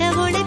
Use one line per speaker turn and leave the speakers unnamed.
கடவுளை